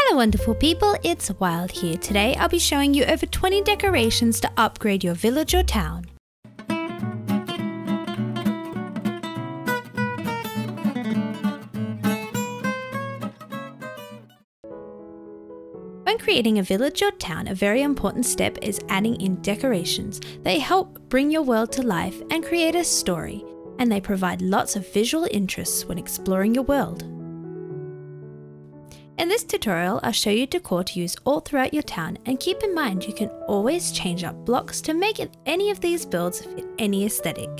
Hello wonderful people, it's Wild here. Today I'll be showing you over 20 decorations to upgrade your village or town. When creating a village or town, a very important step is adding in decorations. They help bring your world to life and create a story, and they provide lots of visual interests when exploring your world. In this tutorial, I'll show you decor to use all throughout your town and keep in mind you can always change up blocks to make any of these builds fit any aesthetic.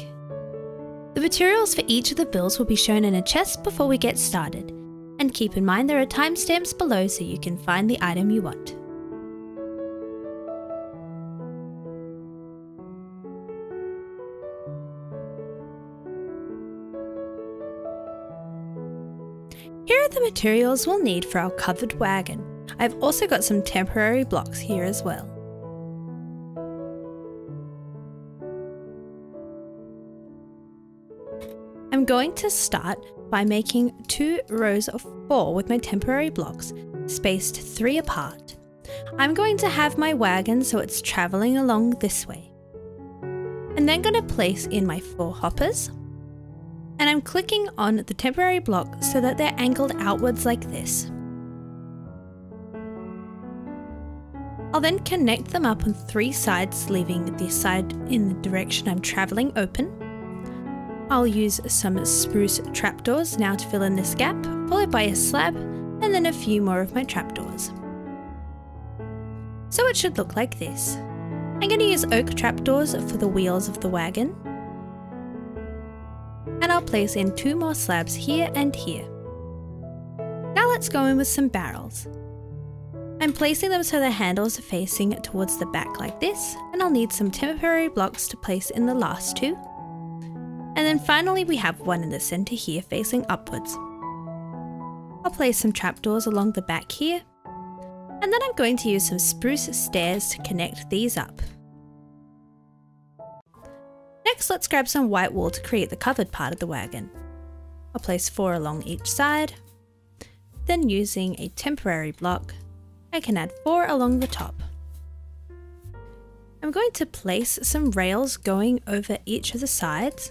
The materials for each of the builds will be shown in a chest before we get started. And keep in mind there are timestamps below so you can find the item you want. Here are the materials we'll need for our covered wagon. I've also got some temporary blocks here as well. I'm going to start by making two rows of four with my temporary blocks, spaced three apart. I'm going to have my wagon so it's travelling along this way. I'm then going to place in my four hoppers, and I'm clicking on the temporary block so that they're angled outwards like this. I'll then connect them up on three sides, leaving the side in the direction I'm travelling open. I'll use some spruce trapdoors now to fill in this gap, followed by a slab, and then a few more of my trapdoors. So it should look like this. I'm going to use oak trapdoors for the wheels of the wagon. And I'll place in two more slabs here and here. Now let's go in with some barrels. I'm placing them so the handles are facing towards the back like this, and I'll need some temporary blocks to place in the last two. And then finally we have one in the centre here facing upwards. I'll place some trapdoors along the back here, and then I'm going to use some spruce stairs to connect these up. Next let's grab some white wool to create the covered part of the wagon. I'll place four along each side, then using a temporary block, I can add four along the top. I'm going to place some rails going over each of the sides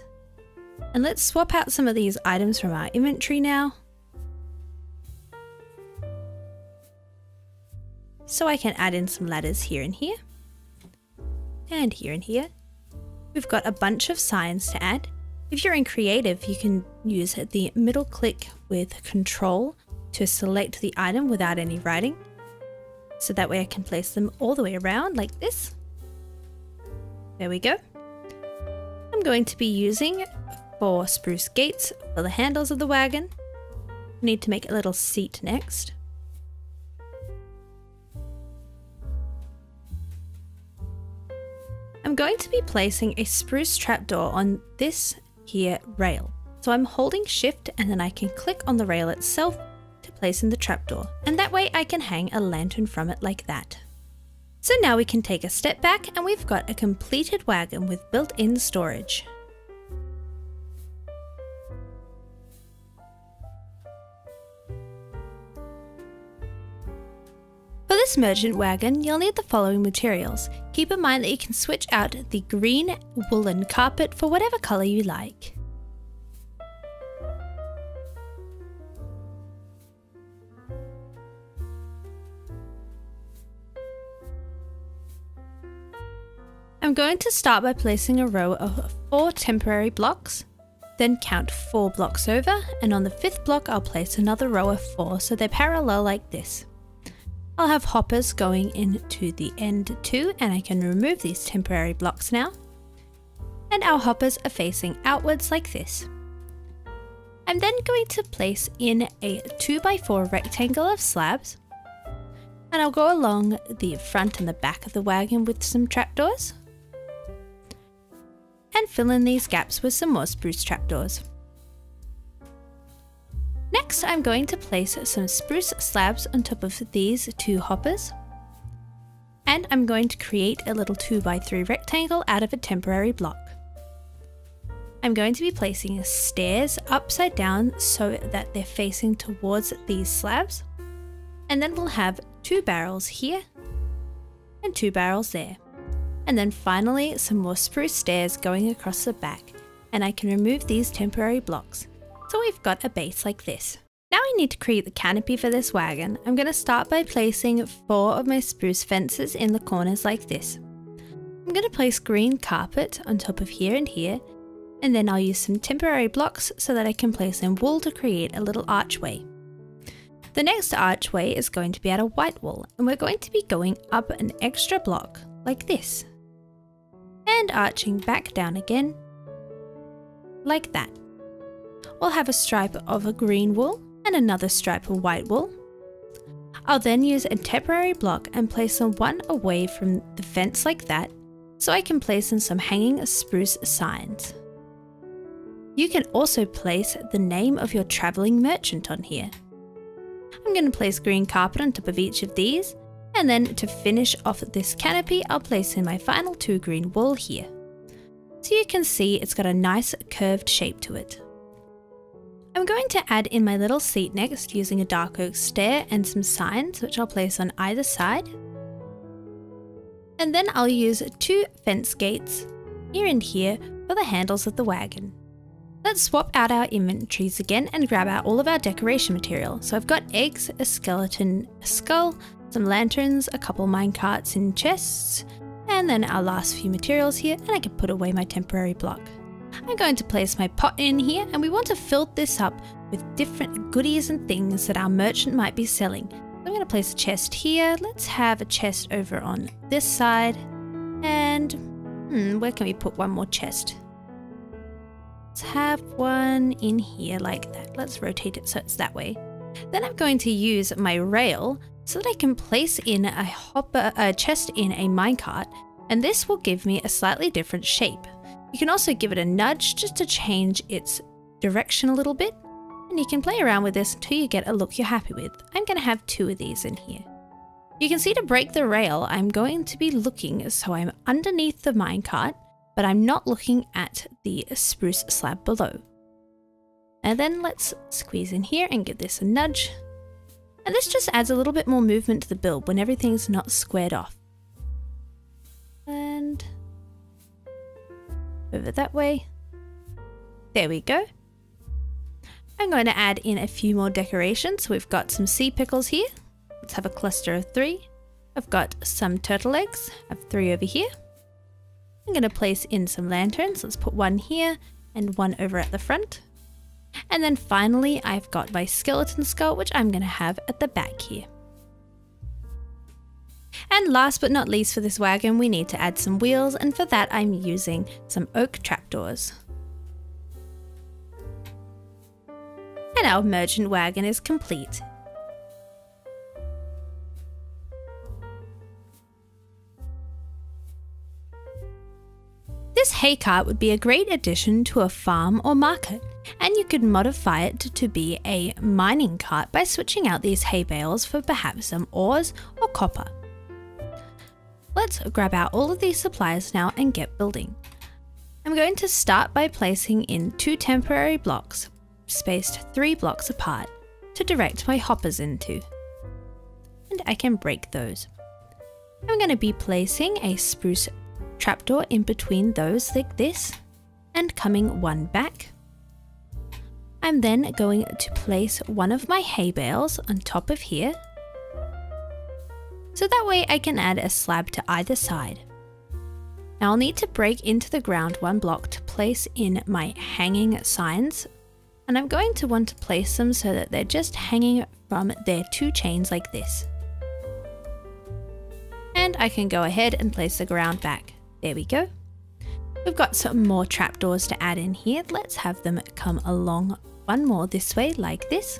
and let's swap out some of these items from our inventory now. So I can add in some ladders here and here. And here and here. We've got a bunch of signs to add. If you're in creative, you can use the middle click with control to select the item without any writing. So that way I can place them all the way around like this. There we go. I'm going to be using four spruce gates for the handles of the wagon. Need to make a little seat next. I'm going to be placing a spruce trapdoor on this here rail. So I'm holding shift and then I can click on the rail itself to place in the trapdoor and that way I can hang a lantern from it like that. So now we can take a step back and we've got a completed wagon with built-in storage. This merchant wagon, you'll need the following materials. Keep in mind that you can switch out the green woolen carpet for whatever colour you like. I'm going to start by placing a row of four temporary blocks, then count four blocks over, and on the fifth block I'll place another row of four so they're parallel like this. I'll have hoppers going into the end too and I can remove these temporary blocks now. And our hoppers are facing outwards like this. I'm then going to place in a 2x4 rectangle of slabs and I'll go along the front and the back of the wagon with some trapdoors and fill in these gaps with some more spruce trapdoors. Next, I'm going to place some spruce slabs on top of these two hoppers. And I'm going to create a little 2x3 rectangle out of a temporary block. I'm going to be placing stairs upside down so that they're facing towards these slabs. And then we'll have two barrels here and two barrels there. And then finally some more spruce stairs going across the back and I can remove these temporary blocks. So we've got a base like this. Now I need to create the canopy for this wagon. I'm going to start by placing four of my spruce fences in the corners like this. I'm going to place green carpet on top of here and here and then I'll use some temporary blocks so that I can place in wool to create a little archway. The next archway is going to be out of white wool and we're going to be going up an extra block like this and arching back down again like that. We'll have a stripe of a green wool and another stripe of white wool. I'll then use a temporary block and place them one away from the fence like that so I can place in some hanging spruce signs. You can also place the name of your travelling merchant on here. I'm going to place green carpet on top of each of these, and then to finish off this canopy, I'll place in my final two green wool here. So you can see it's got a nice curved shape to it. I'm going to add in my little seat next using a dark oak stair and some signs which I'll place on either side. And then I'll use two fence gates here and here for the handles of the wagon. Let's swap out our inventories again and grab out all of our decoration material. So I've got eggs, a skeleton, a skull, some lanterns, a couple minecarts in chests, and then our last few materials here, and I can put away my temporary block. I'm going to place my pot in here, and we want to fill this up with different goodies and things that our merchant might be selling. I'm going to place a chest here. Let's have a chest over on this side. And hmm, where can we put one more chest? Let's have one in here like that. Let's rotate it so it's that way. Then I'm going to use my rail so that I can place in a hopper, a chest in a minecart, and this will give me a slightly different shape. You can also give it a nudge just to change its direction a little bit, and you can play around with this until you get a look you're happy with. I'm going to have two of these in here. You can see to break the rail, I'm going to be looking so I'm underneath the minecart but I'm not looking at the spruce slab below. And then let's squeeze in here and give this a nudge. And this just adds a little bit more movement to the build when everything's not squared off. And over that way. There we go. I'm going to add in a few more decorations. We've got some sea pickles here. Let's have a cluster of three. I've got some turtle eggs. I have three over here. I'm going to place in some lanterns. Let's put one here and one over at the front. And then finally, I've got my skeleton skull, which I'm going to have at the back here. And last but not least for this wagon, we need to add some wheels, and for that I'm using some oak trapdoors. And our merchant wagon is complete. This hay cart would be a great addition to a farm or market, and you could modify it to be a mining cart by switching out these hay bales for perhaps some ores or copper. Let's grab out all of these supplies now and get building. I'm going to start by placing in two temporary blocks, spaced three blocks apart, to direct my hoppers into. And I can break those. I'm going to be placing a spruce trapdoor in between those like this and coming one back. I'm then going to place one of my hay bales on top of here so that way I can add a slab to either side. Now I'll need to break into the ground one block to place in my hanging signs and I'm going to want to place them so that they're just hanging from their two chains like this. And I can go ahead and place the ground back. There we go. We've got some more trapdoors to add in here. Let's have them come along one more this way like this.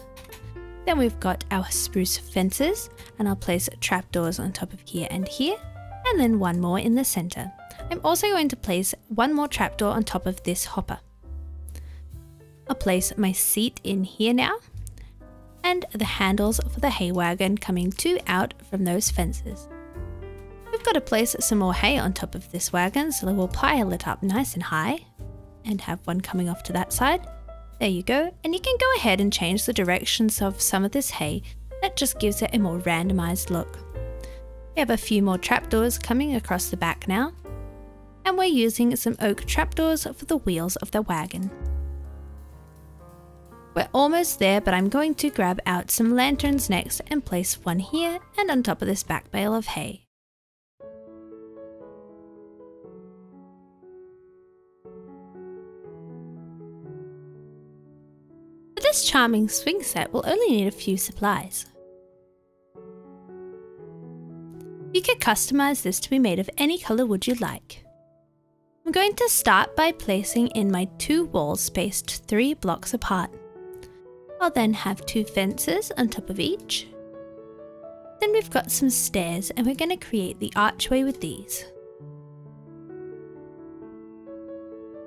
Then we've got our spruce fences and I'll place trapdoors on top of here and here and then one more in the center. I'm also going to place one more trapdoor on top of this hopper. I'll place my seat in here now and the handles for the hay wagon coming two out from those fences. We've got to place some more hay on top of this wagon so that we'll pile it up nice and high and have one coming off to that side. There you go. And you can go ahead and change the directions of some of this hay That just gives it a more randomized look. We have a few more trapdoors coming across the back now, and we're using some oak trapdoors for the wheels of the wagon. We're almost there, but I'm going to grab out some lanterns next and place one here and on top of this back bale of hay. This charming swing set, we'll only need a few supplies. You can customize this to be made of any color wood you like. I'm going to start by placing in my two walls spaced three blocks apart. I'll then have two fences on top of each. Then we've got some stairs and we're going to create the archway with these.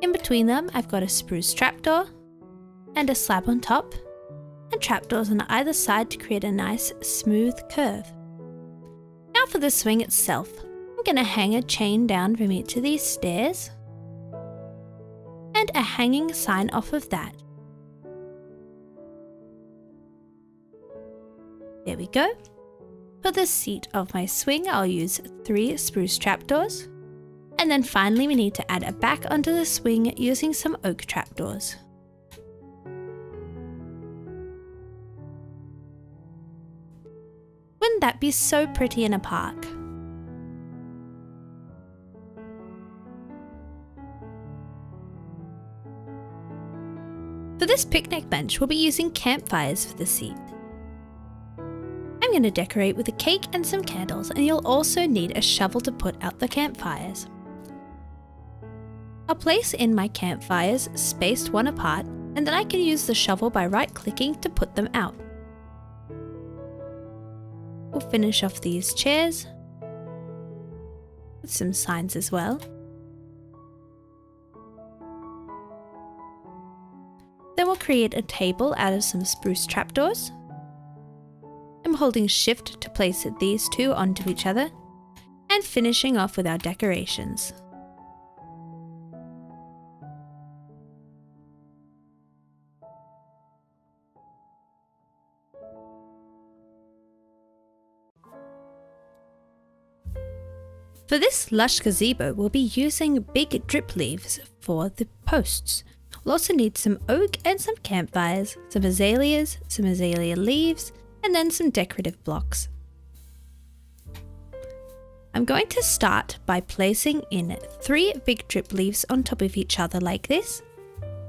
In between them I've got a spruce trapdoor and a slab on top and trapdoors on either side to create a nice smooth curve. Now for the swing itself. I'm going to hang a chain down from each of these stairs and a hanging sign off of that. There we go. For the seat of my swing, I'll use three spruce trapdoors. And then finally we need to add a back onto the swing using some oak trapdoors. Wouldn't that be so pretty in a park? For this picnic bench, we'll be using campfires for the seat. I'm going to decorate with a cake and some candles and you'll also need a shovel to put out the campfires. I'll place in my campfires spaced one apart and then I can use the shovel by right clicking to put them out. We'll finish off these chairs with some signs as well. Then we'll create a table out of some spruce trapdoors. I'm holding shift to place these two onto each other and finishing off with our decorations. For this lush gazebo, we'll be using big drip leaves for the posts. We'll also need some oak and some campfires, some azaleas, some azalea leaves, and then some decorative blocks. I'm going to start by placing in three big drip leaves on top of each other like this.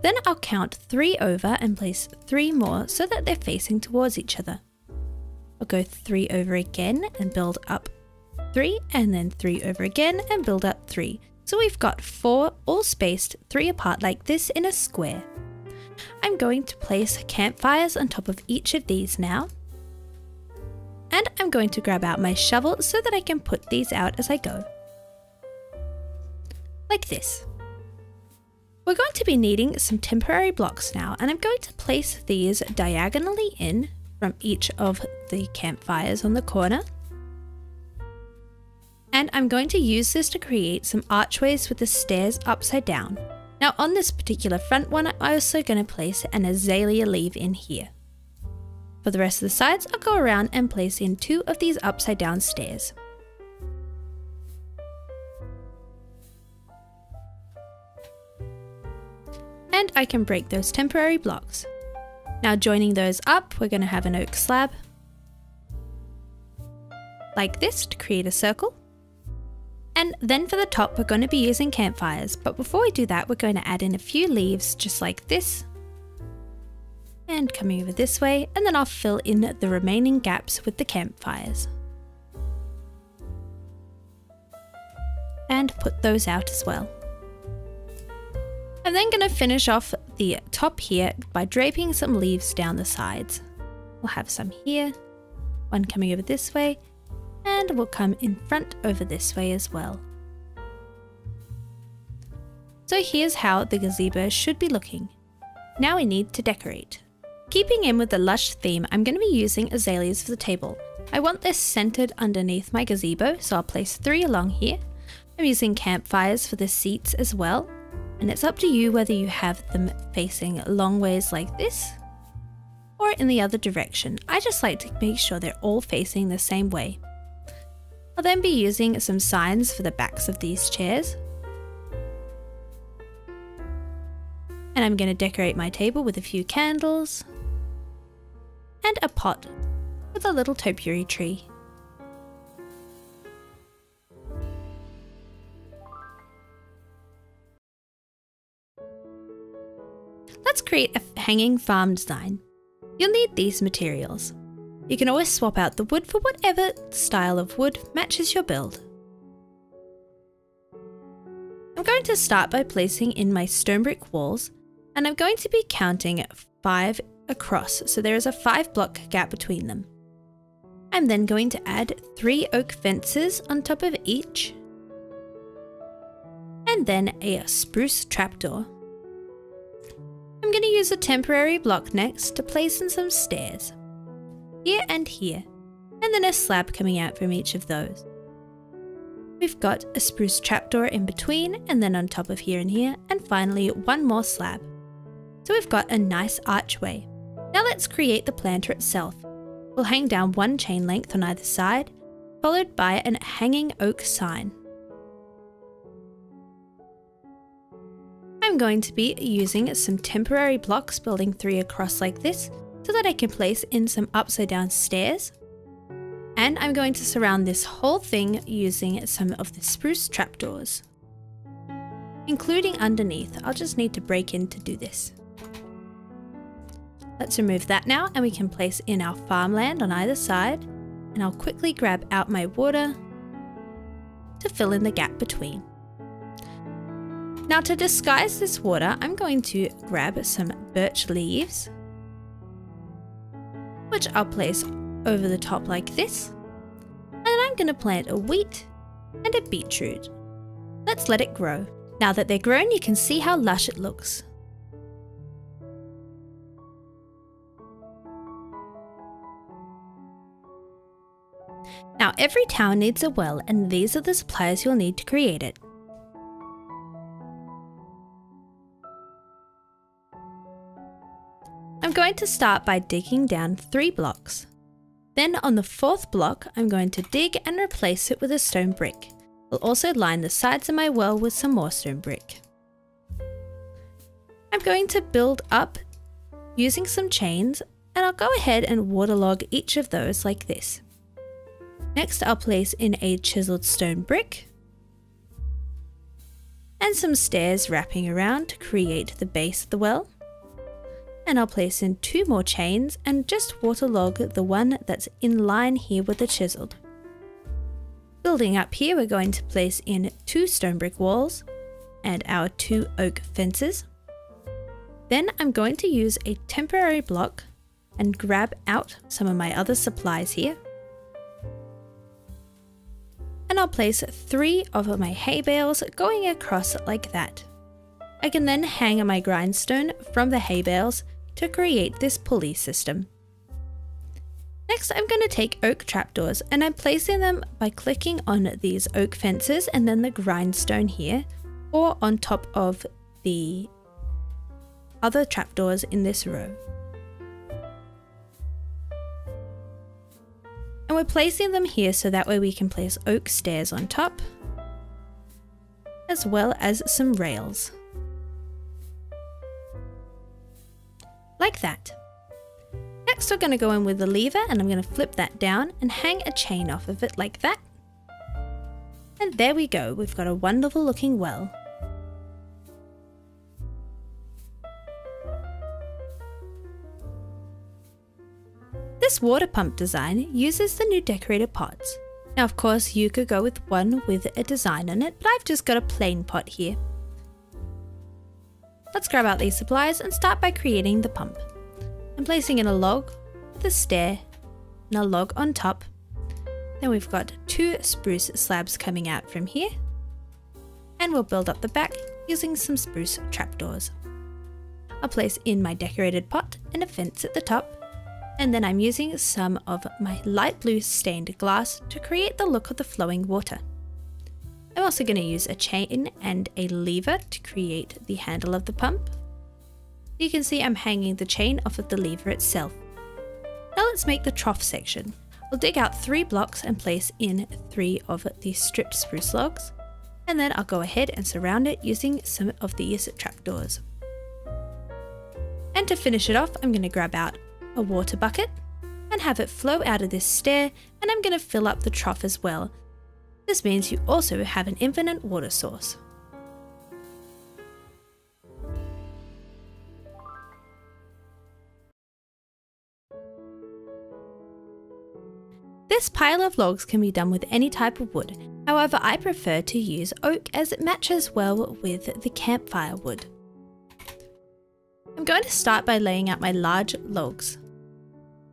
Then I'll count three over and place three more so that they're facing towards each other. I'll go three over again and build up 3 and then 3 over again and build up 3. So we've got 4 all spaced 3 apart like this in a square. I'm going to place campfires on top of each of these now. And I'm going to grab out my shovel so that I can put these out as I go. Like this. We're going to be needing some temporary blocks now and I'm going to place these diagonally in from each of the campfires on the corner and I'm going to use this to create some archways with the stairs upside down. Now on this particular front one, I'm also going to place an azalea leaf in here. For the rest of the sides, I'll go around and place in two of these upside down stairs. And I can break those temporary blocks. Now joining those up, we're going to have an oak slab, like this to create a circle. And then for the top, we're going to be using campfires. But before we do that, we're going to add in a few leaves just like this. And coming over this way, and then I'll fill in the remaining gaps with the campfires. And put those out as well. I'm then going to finish off the top here by draping some leaves down the sides. We'll have some here, one coming over this way, and will come in front over this way as well. So here's how the gazebo should be looking. Now we need to decorate. Keeping in with the lush theme, I'm going to be using azaleas for the table. I want this centered underneath my gazebo, so I'll place three along here. I'm using campfires for the seats as well, and it's up to you whether you have them facing long ways like this, or in the other direction. I just like to make sure they're all facing the same way. I'll then be using some signs for the backs of these chairs. And I'm going to decorate my table with a few candles and a pot with a little topiary tree. Let's create a hanging farm design. You'll need these materials. You can always swap out the wood for whatever style of wood matches your build. I'm going to start by placing in my stone brick walls and I'm going to be counting 5 across so there is a 5 block gap between them. I'm then going to add 3 oak fences on top of each and then a spruce trapdoor. I'm going to use a temporary block next to place in some stairs. Here and here, and then a slab coming out from each of those. We've got a spruce trapdoor in between, and then on top of here and here, and finally one more slab. So we've got a nice archway. Now let's create the planter itself. We'll hang down one chain length on either side, followed by an hanging oak sign. I'm going to be using some temporary blocks building three across like this so that I can place in some upside down stairs. And I'm going to surround this whole thing using some of the spruce trapdoors. Including underneath, I'll just need to break in to do this. Let's remove that now and we can place in our farmland on either side and I'll quickly grab out my water to fill in the gap between. Now to disguise this water, I'm going to grab some birch leaves, which I'll place over the top like this. And I'm going to plant a wheat and a beetroot. Let's let it grow. Now that they're grown, you can see how lush it looks. Now every town needs a well and these are the supplies you'll need to create it. Going to start by digging down three blocks. Then on the fourth block, I'm going to dig and replace it with a stone brick. I'll also line the sides of my well with some more stone brick. I'm going to build up using some chains and I'll go ahead and waterlog each of those like this. Next I'll place in a chiseled stone brick and some stairs wrapping around to create the base of the well and I'll place in two more chains and just waterlog the one that's in line here with the chiseled. Building up here we're going to place in two stone brick walls and our two oak fences. Then I'm going to use a temporary block and grab out some of my other supplies here. And I'll place three of my hay bales going across like that. I can then hang my grindstone from the hay bales to create this pulley system. Next, I'm going to take oak trapdoors and I'm placing them by clicking on these oak fences and then the grindstone here, or on top of the other trapdoors in this row. And we're placing them here so that way we can place oak stairs on top, as well as some rails. Like that. Next we're going to go in with the lever and I'm going to flip that down and hang a chain off of it like that. And there we go, we've got a wonderful looking well. This water pump design uses the new decorated pots. Now of course you could go with one with a design on it, but I've just got a plain pot here. Let's grab out these supplies and start by creating the pump. I'm placing in a log a stair and a log on top. Then we've got two spruce slabs coming out from here. And we'll build up the back using some spruce trapdoors. I'll place in my decorated pot and a fence at the top. And then I'm using some of my light blue stained glass to create the look of the flowing water. I'm also going to use a chain and a lever to create the handle of the pump. You can see I'm hanging the chain off of the lever itself. Now let's make the trough section. We'll dig out three blocks and place in three of the stripped spruce logs. And then I'll go ahead and surround it using some of these trapdoors. And to finish it off, I'm going to grab out a water bucket and have it flow out of this stair and I'm going to fill up the trough as well. This means you also have an infinite water source. This pile of logs can be done with any type of wood, however I prefer to use oak as it matches well with the campfire wood. I'm going to start by laying out my large logs.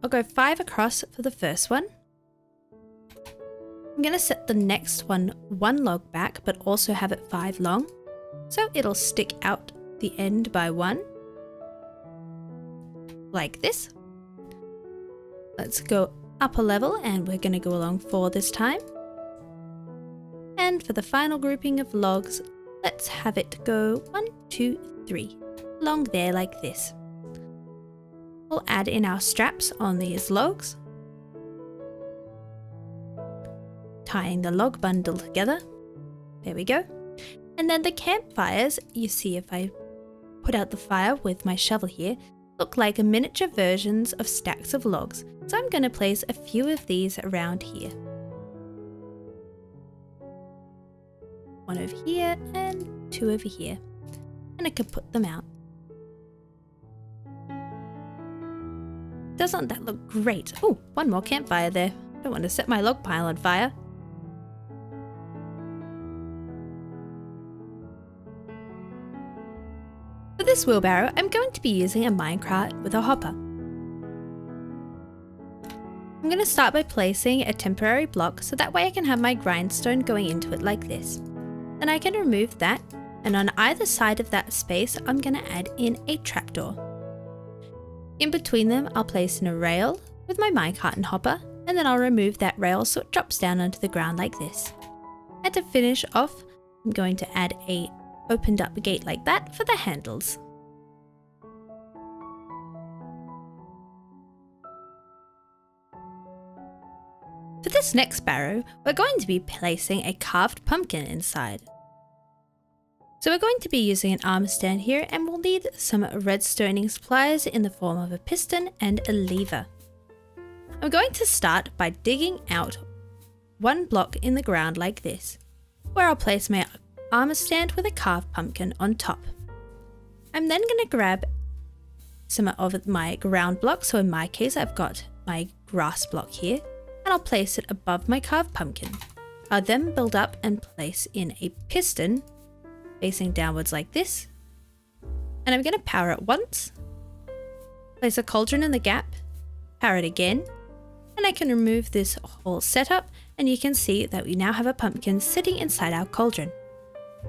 I'll go 5 across for the first one. I'm going to set the next one one log back but also have it 5 long, so it'll stick out the end by one. Like this. Let's go up a level and we're going to go along four this time. And for the final grouping of logs, let's have it go one, two, three, along there like this. We'll add in our straps on these logs, tying the log bundle together. There we go. And then the campfires, you see if I put out the fire with my shovel here, look like miniature versions of stacks of logs, so I'm going to place a few of these around here. One over here and two over here. And I could put them out. Doesn't that look great? Oh, one more campfire there. Don't want to set my log pile on fire. This wheelbarrow, I'm going to be using a minecart with a hopper. I'm going to start by placing a temporary block so that way I can have my grindstone going into it like this. Then I can remove that and on either side of that space I'm going to add in a trapdoor. In between them I'll place in a rail with my minecart and hopper and then I'll remove that rail so it drops down onto the ground like this. And to finish off I'm going to add a opened up gate like that for the handles. For this next barrow, we're going to be placing a carved pumpkin inside. So we're going to be using an armor stand here and we'll need some redstoning supplies in the form of a piston and a lever. I'm going to start by digging out one block in the ground like this, where I'll place my armor stand with a carved pumpkin on top. I'm then going to grab some of my ground blocks, so in my case I've got my grass block here, and I'll place it above my carved pumpkin. I'll then build up and place in a piston facing downwards like this, and I'm going to power it once, place a cauldron in the gap, power it again, and I can remove this whole setup and you can see that we now have a pumpkin sitting inside our cauldron.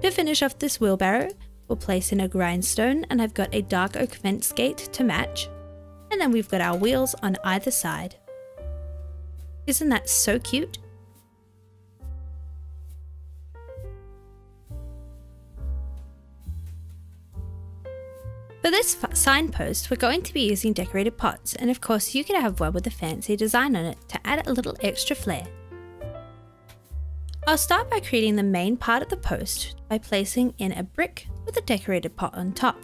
To finish off this wheelbarrow, we'll place in a grindstone and I've got a dark oak fence gate to match. And then we've got our wheels on either side. Isn't that so cute? For this signpost, we're going to be using decorated pots, and of course you could have one with a fancy design on it to add a little extra flair. I'll start by creating the main part of the post by placing in a brick with a decorated pot on top.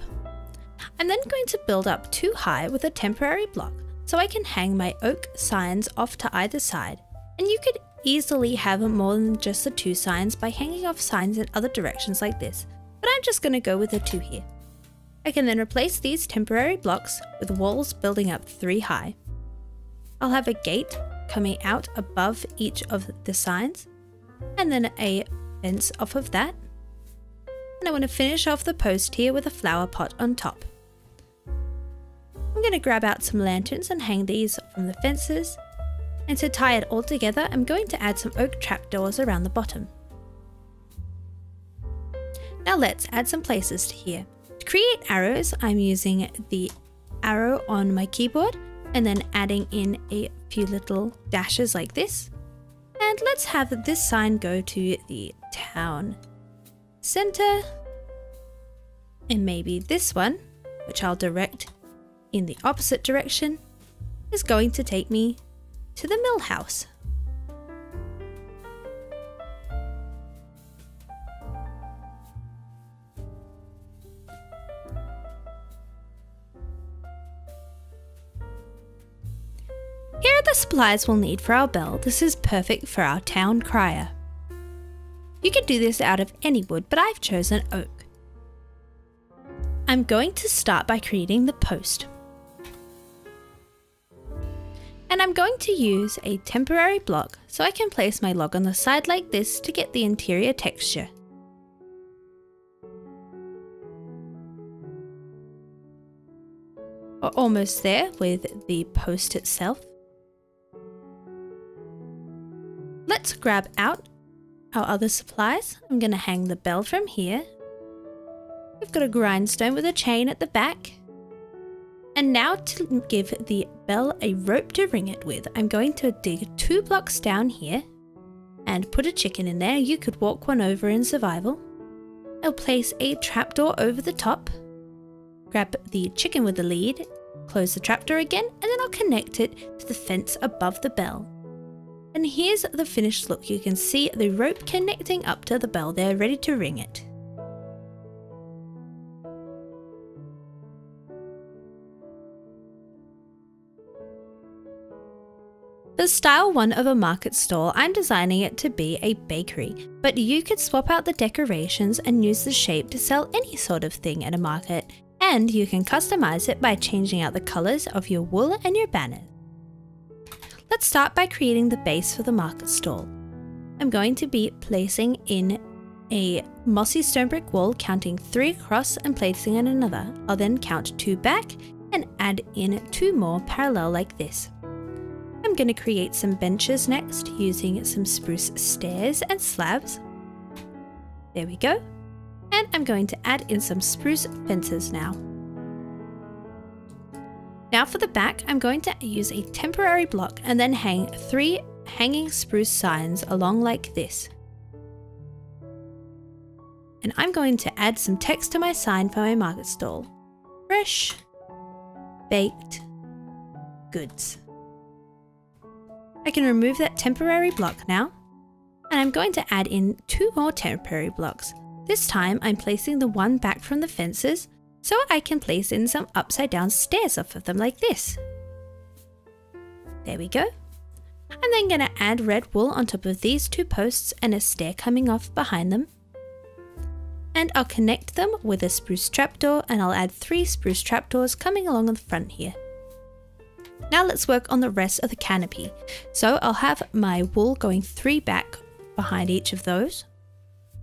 I'm then going to build up too high with a temporary block so I can hang my oak signs off to either side and you could easily have more than just the two signs by hanging off signs in other directions like this, but I'm just going to go with the two here. I can then replace these temporary blocks with walls building up three high. I'll have a gate coming out above each of the signs and then a fence off of that. And I want to finish off the post here with a flower pot on top. I'm going to grab out some lanterns and hang these from the fences. And to tie it all together, I'm going to add some oak trapdoors around the bottom. Now let's add some places to here. To create arrows, I'm using the arrow on my keyboard and then adding in a few little dashes like this. And let's have this sign go to the town center. And maybe this one, which I'll direct in the opposite direction. is going to take me to the mill house. Here are the supplies we'll need for our bell. This is perfect for our town crier. You can do this out of any wood, but I've chosen oak. I'm going to start by creating the post. I'm going to use a temporary block so I can place my log on the side like this to get the interior texture. We're almost there with the post itself. Let's grab out our other supplies. I'm going to hang the bell from here. We've got a grindstone with a chain at the back. And now to give the bell a rope to ring it with, I'm going to dig two blocks down here and put a chicken in there. You could walk one over in survival. I'll place a trapdoor over the top, grab the chicken with the lead, close the trapdoor again, and then I'll connect it to the fence above the bell. And here's the finished look. You can see the rope connecting up to the bell there, ready to ring it. For style 1 of a market stall, I'm designing it to be a bakery, but you could swap out the decorations and use the shape to sell any sort of thing at a market, and you can customize it by changing out the colours of your wool and your banners. Let's start by creating the base for the market stall. I'm going to be placing in a mossy stone brick wall, counting three across and placing in another. I'll then count two back and add in two more parallel like this. I'm going to create some benches next using some spruce stairs and slabs. There we go. And I'm going to add in some spruce fences now. Now for the back, I'm going to use a temporary block and then hang three hanging spruce signs along like this. And I'm going to add some text to my sign for my market stall. Fresh, baked goods. I can remove that temporary block now. And I'm going to add in two more temporary blocks. This time I'm placing the one back from the fences so I can place in some upside down stairs off of them like this. There we go. I'm then going to add red wool on top of these two posts and a stair coming off behind them. And I'll connect them with a spruce trapdoor and I'll add three spruce trapdoors coming along on the front here. Now let's work on the rest of the canopy. So I'll have my wool going three back behind each of those.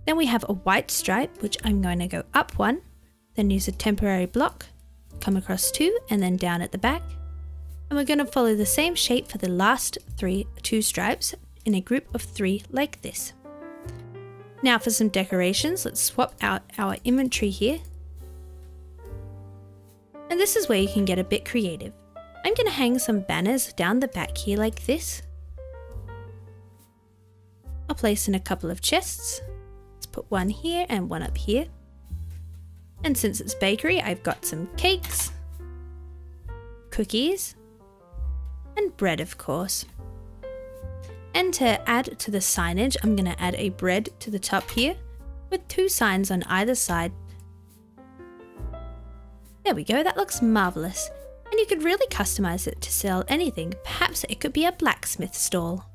Then we have a white stripe, which I'm going to go up one then use a temporary block, come across two and then down at the back. And we're going to follow the same shape for the last three two stripes in a group of three like this. Now for some decorations, let's swap out our inventory here. And this is where you can get a bit creative. I'm going to hang some banners down the back here like this. I'll place in a couple of chests. Let's put one here and one up here. And since it's bakery, I've got some cakes, cookies, and bread, of course. And to add to the signage, I'm going to add a bread to the top here with two signs on either side. There we go, that looks marvellous. And you could really customise it to sell anything. Perhaps it could be a blacksmith stall.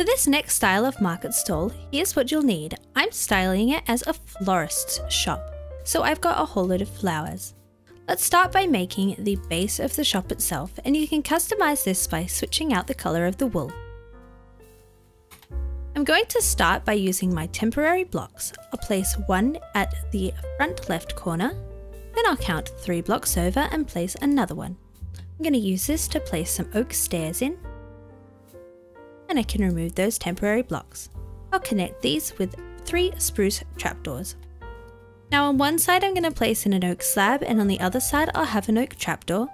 For this next style of market stall, here's what you'll need. I'm styling it as a florist's shop, so I've got a whole load of flowers. Let's start by making the base of the shop itself, and you can customize this by switching out the color of the wool. I'm going to start by using my temporary blocks. I'll place one at the front left corner, then I'll count three blocks over and place another one. I'm going to use this to place some oak stairs in, and I can remove those temporary blocks. I'll connect these with three spruce trapdoors. Now on one side I'm going to place in an oak slab and on the other side I'll have an oak trapdoor.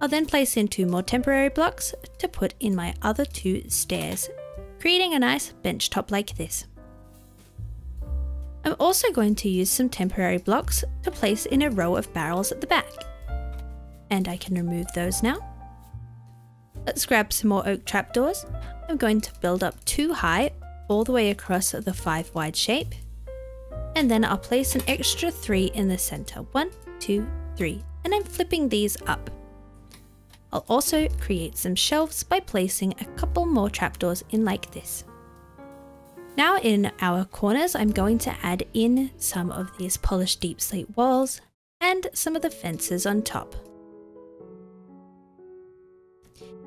I'll then place in two more temporary blocks to put in my other two stairs, creating a nice bench top like this. I'm also going to use some temporary blocks to place in a row of barrels at the back. And I can remove those now. Let's grab some more oak trapdoors. I'm going to build up two high all the way across the five wide shape. And then I'll place an extra three in the center. One, two, three. And I'm flipping these up. I'll also create some shelves by placing a couple more trapdoors in like this. Now in our corners, I'm going to add in some of these polished deepslate walls and some of the fences on top.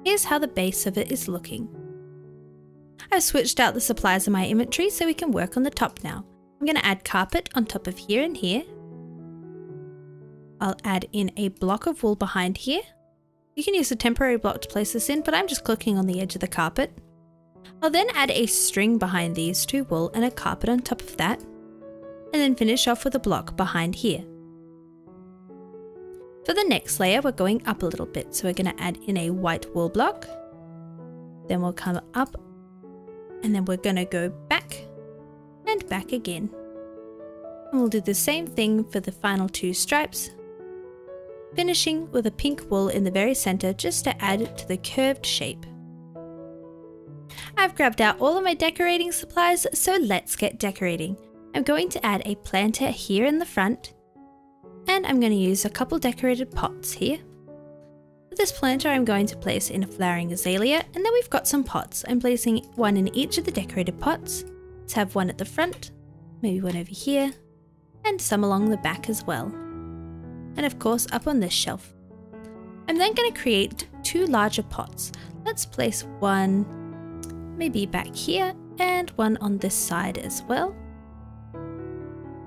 Here's how the base of it is looking. I've switched out the supplies in my inventory so we can work on the top now. I'm going to add carpet on top of here and here. I'll add in a block of wool behind here. You can use a temporary block to place this in, but I'm just clicking on the edge of the carpet. I'll then add a string behind these two wool and a carpet on top of that, and then finish off with a block behind here. For the next layer, we're going up a little bit, so we're going to add in a white wool block, then we'll come up, and then we're going to go back and back again. And we'll do the same thing for the final two stripes, finishing with a pink wool in the very center just to add to the curved shape. I've grabbed out all of my decorating supplies, so let's get decorating. I'm going to add a planter here in the front, and I'm going to use a couple decorated pots here. This planter I'm going to place in a flowering azalea, and then we've got some pots. I'm placing one in each of the decorated pots. Let's have one at the front, maybe one over here, and some along the back as well. And of course up on this shelf. I'm then going to create two larger pots. Let's place one maybe back here and one on this side as well.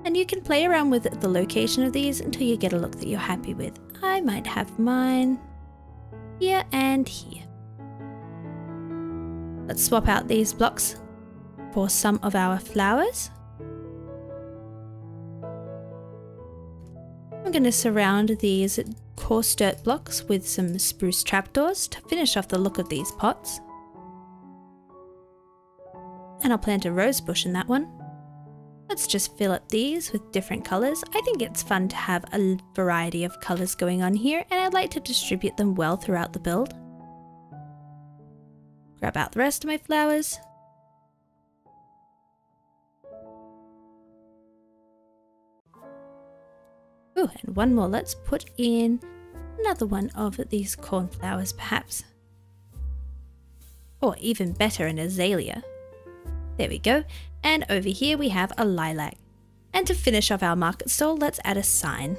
And you can play around with the location of these until you get a look that you're happy with. I might have mine here and here. Let's swap out these blocks for some of our flowers. I'm going to surround these coarse dirt blocks with some spruce trapdoors to finish off the look of these pots. And I'll plant a rose bush in that one. Let's just fill up these with different colours. I think it's fun to have a variety of colours going on here and I'd like to distribute them well throughout the build. Grab out the rest of my flowers. Oh, and one more. Let's put in another one of these cornflowers perhaps. Or even better, an azalea. There we go. And over here we have a lilac. And to finish off our market stall, let's add a sign.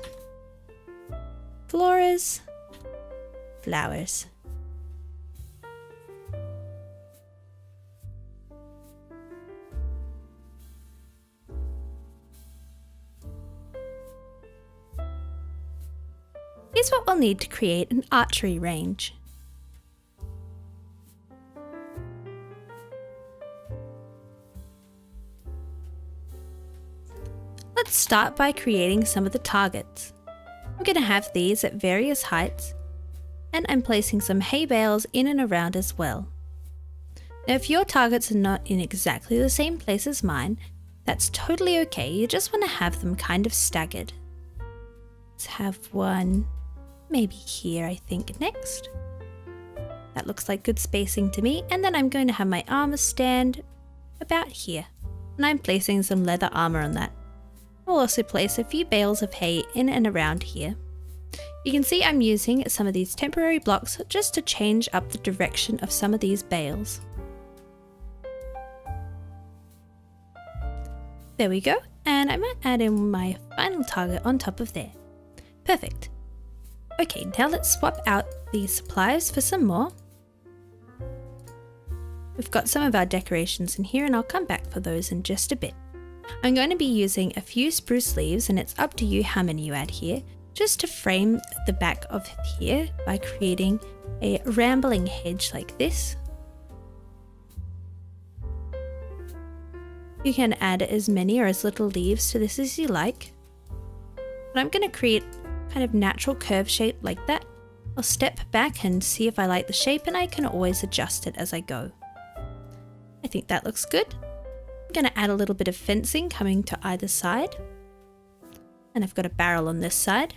Floras, flowers. Here's what we'll need to create an archery range. Let's start by creating some of the targets. I'm going to have these at various heights and I'm placing some hay bales in and around as well. Now if your targets are not in exactly the same place as mine, that's totally okay, you just want to have them kind of staggered. Let's have one maybe here I think next. That looks like good spacing to me and then I'm going to have my armor stand about here and I'm placing some leather armor on that. I'll also place a few bales of hay in and around here. You can see I'm using some of these temporary blocks just to change up the direction of some of these bales. There we go, and I might add in my final target on top of there. Perfect. Okay, now let's swap out these supplies for some more. We've got some of our decorations in here and I'll come back for those in just a bit. I'm going to be using a few spruce leaves and it's up to you how many you add here, just to frame the back of here by creating a rambling hedge like this. You can add as many or as little leaves to this as you like. But I'm going to create kind of natural curve shape like that. I'll step back and see if I like the shape and I can always adjust it as I go. I think that looks good. I'm going to add a little bit of fencing coming to either side. And I've got a barrel on this side.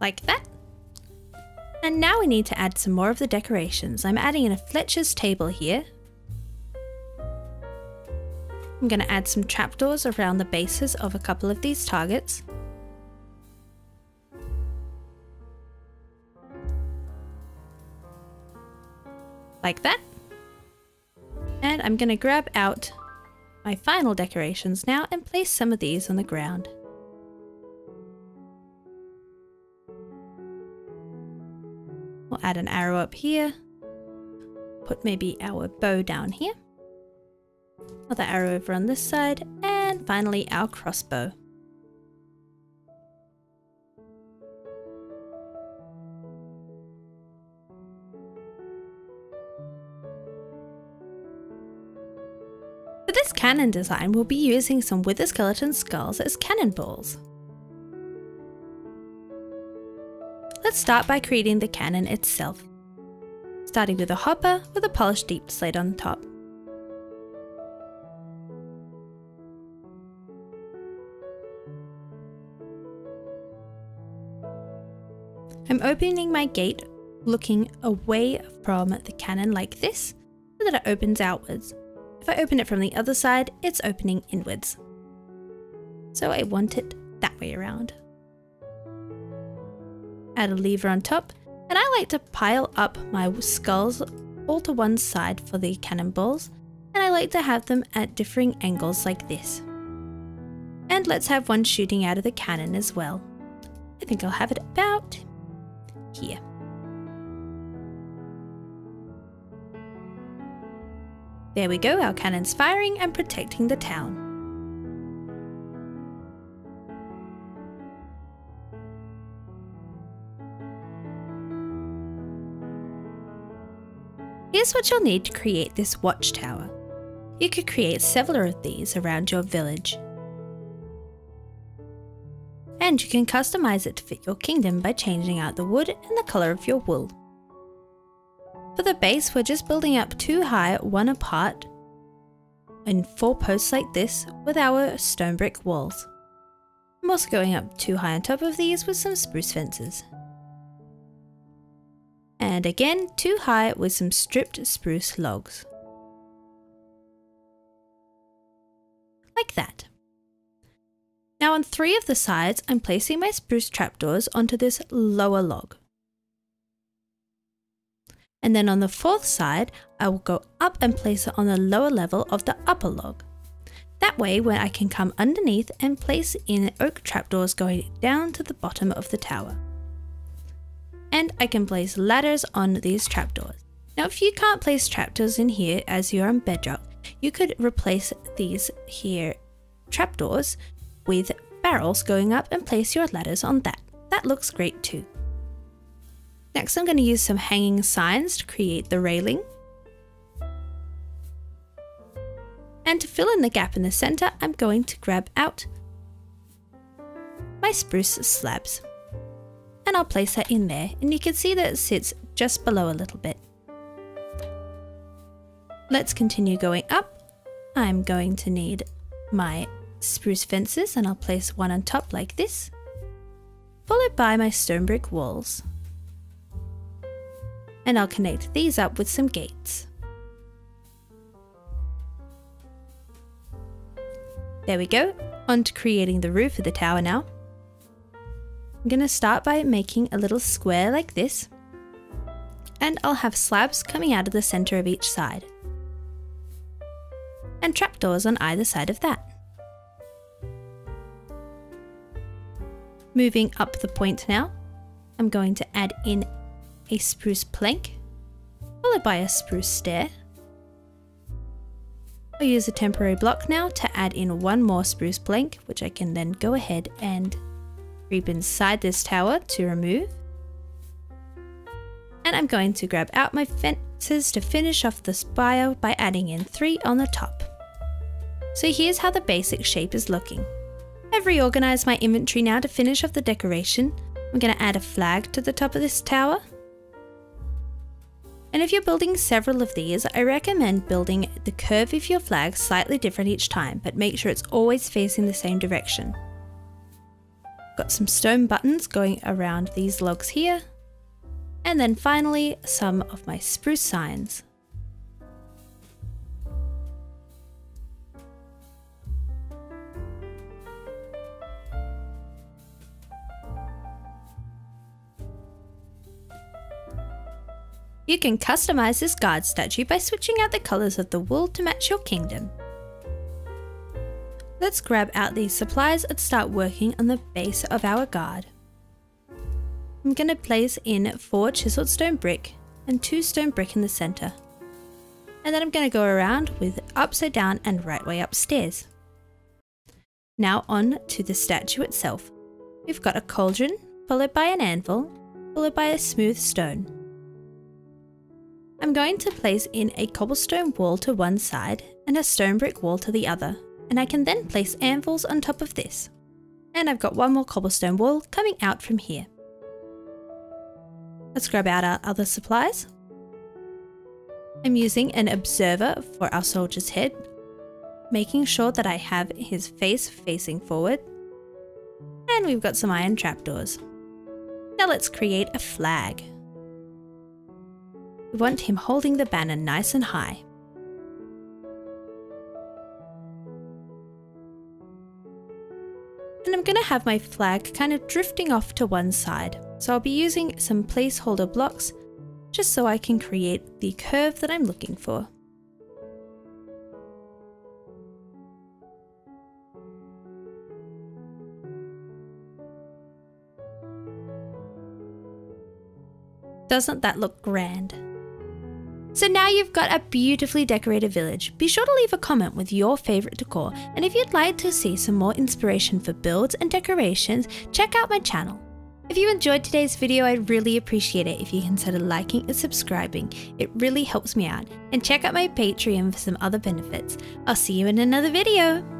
Like that. And now we need to add some more of the decorations. I'm adding in a Fletcher's table here. I'm going to add some trapdoors around the bases of a couple of these targets. Like that. And I'm going to grab out my final decorations now and place some of these on the ground. We'll add an arrow up here. Put maybe our bow down here. Another arrow over on this side. And finally our crossbow. For this cannon design, we'll be using some wither skeleton skulls as cannonballs. Let's start by creating the cannon itself, starting with a hopper with a polished deepslate on top. I'm opening my gate looking away from the cannon like this so that it opens outwards. If I open it from the other side, it's opening inwards. So I want it that way around add a lever on top, and I like to pile up my skulls all to one side for the cannonballs, and I like to have them at differing angles like this. And let's have one shooting out of the cannon as well. I think I'll have it about here. There we go, our cannon's firing and protecting the town. Here's what you'll need to create this watchtower. You could create several of these around your village. And you can customize it to fit your kingdom by changing out the wood and the colour of your wool. For the base, we're just building up two high, one apart, and four posts like this with our stone brick walls. I'm also going up two high on top of these with some spruce fences and again two high with some stripped spruce logs. Like that. Now on three of the sides, I'm placing my spruce trapdoors onto this lower log. And then on the fourth side, I will go up and place it on the lower level of the upper log. That way, when I can come underneath and place in oak trapdoors going down to the bottom of the tower and I can place ladders on these trapdoors. Now if you can't place trapdoors in here as you're on bedrock, you could replace these here trapdoors with barrels going up and place your ladders on that. That looks great too. Next I'm going to use some hanging signs to create the railing. And to fill in the gap in the center, I'm going to grab out my spruce slabs and I'll place that in there and you can see that it sits just below a little bit. Let's continue going up. I'm going to need my spruce fences and I'll place one on top like this, followed by my stone brick walls. And I'll connect these up with some gates. There we go, on to creating the roof of the tower now. I'm going to start by making a little square like this. And I'll have slabs coming out of the center of each side. And trapdoors on either side of that. Moving up the point now, I'm going to add in a spruce plank, followed by a spruce stair. I'll use a temporary block now to add in one more spruce plank, which I can then go ahead and creep inside this tower to remove. And I'm going to grab out my fences to finish off the spire by adding in three on the top. So here's how the basic shape is looking. I've reorganized my inventory now to finish off the decoration. I'm going to add a flag to the top of this tower. And if you're building several of these, I recommend building the curve of your flag slightly different each time, but make sure it's always facing the same direction. Got some stone buttons going around these logs here. And then finally, some of my spruce signs. You can customize this guard statue by switching out the colours of the wool to match your kingdom. Let's grab out these supplies and start working on the base of our guard. I'm going to place in 4 chiseled stone brick and 2 stone brick in the centre. And then I'm going to go around with upside down and right way upstairs. Now on to the statue itself. We've got a cauldron, followed by an anvil, followed by a smooth stone. I'm going to place in a cobblestone wall to one side and a stone brick wall to the other, and I can then place anvils on top of this. And I've got one more cobblestone wall coming out from here. Let's grab out our other supplies. I'm using an observer for our soldier's head, making sure that I have his face facing forward. And we've got some iron trapdoors. Now let's create a flag. We want him holding the banner nice and high. And I'm going to have my flag kind of drifting off to one side. So I'll be using some placeholder blocks just so I can create the curve that I'm looking for. Doesn't that look grand? So now you've got a beautifully decorated village. Be sure to leave a comment with your favourite decor and if you'd like to see some more inspiration for builds and decorations, check out my channel. If you enjoyed today's video, I'd really appreciate it if you consider liking and subscribing. It really helps me out. And check out my Patreon for some other benefits. I'll see you in another video.